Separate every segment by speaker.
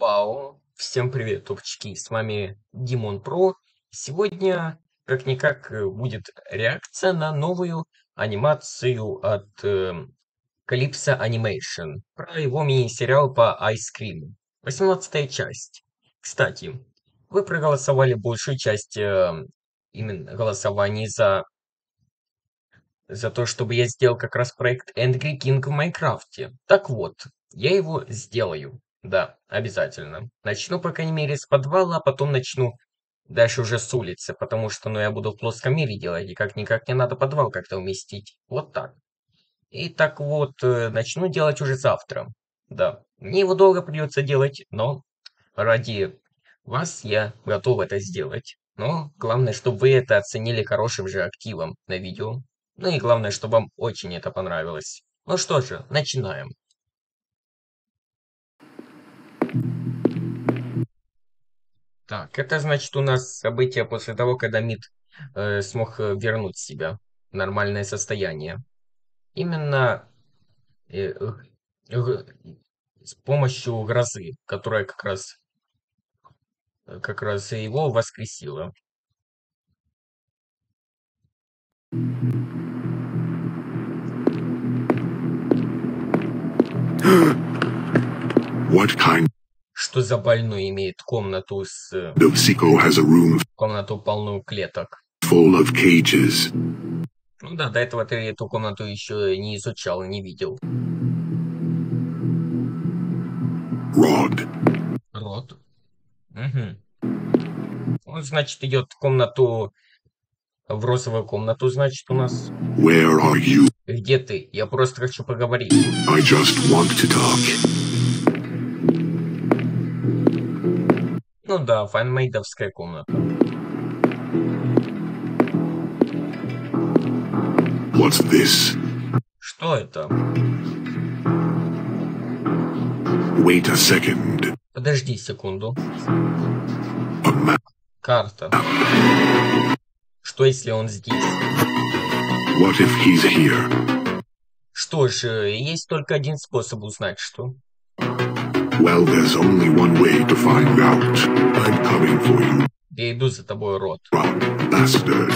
Speaker 1: Вау! Всем привет, топчики! С вами Димон Про. Сегодня, как-никак, э, будет реакция на новую анимацию от э, Calypso Animation про его мини-сериал по Ice Cream. 18 часть. Кстати, вы проголосовали большую часть э, именно голосований за за то, чтобы я сделал как раз проект Angry King в Майнкрафте. Так вот, я его сделаю. Да, обязательно. Начну, по крайней мере, с подвала, а потом начну дальше уже с улицы, потому что, ну, я буду в плоском мире делать, и как-никак мне надо подвал как-то уместить. Вот так. И так вот, э, начну делать уже завтра. Да, мне его долго придется делать, но ради вас я готов это сделать. Но главное, чтобы вы это оценили хорошим же активом на видео. Ну и главное, чтобы вам очень это понравилось. Ну что же, начинаем. Так, это значит у нас событие после того, когда МИД э, смог э, вернуть себя в нормальное состояние. Именно э, э, с помощью грозы, которая как раз как раз его воскресила.
Speaker 2: What kind
Speaker 1: Что за больной имеет комнату с... э, комнату полную клеток?
Speaker 2: full of cages?
Speaker 1: Ну да, до этого ты эту комнату еще не изучал, не видел.
Speaker 2: Rod.
Speaker 1: Рот. Угу. Он, значит, идет в комнату... В розовую комнату, значит, у нас.
Speaker 2: Where are you?
Speaker 1: Где ты? Я просто хочу поговорить.
Speaker 2: I just want to talk.
Speaker 1: Ну да, фанмейдовская комната.
Speaker 2: What's this?
Speaker 1: Что это?
Speaker 2: Wait a second.
Speaker 1: Подожди секунду. Карта. Что если он здесь?
Speaker 2: What if he's here?
Speaker 1: Что ж, э, есть только один способ узнать, что.
Speaker 2: Well, there's only one way to find out. I'm coming for you,
Speaker 1: Я иду за тобой, Рот.
Speaker 2: Rod, bastard.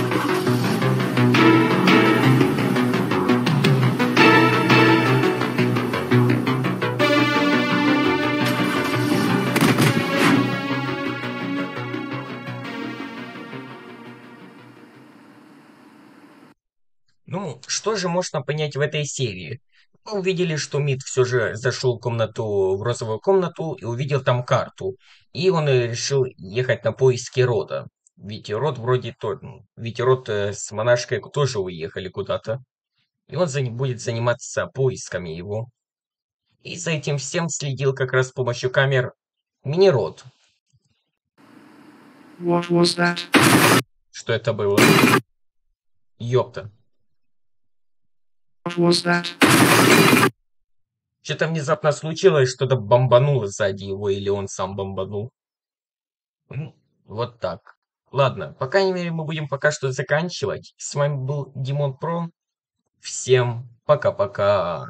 Speaker 1: Ну, что же можно понять в этой серии? Мы увидели, что Мид все же зашел в комнату, в розовую комнату и увидел там карту. И он э, решил ехать на поиски Рода. Ведь Род вроде то... Ведь Род э, с монашкой тоже уехали куда-то. И он будет заниматься поисками его. И за этим всем следил как раз с помощью камер Мини-Род. Что это было? Ёпта. Что-то внезапно случилось, что-то бомбануло сзади его, или он сам бомбанул. Ну, Вот так. Ладно, по крайней мере, мы будем пока что заканчивать. С вами был Димон Про. Всем пока-пока.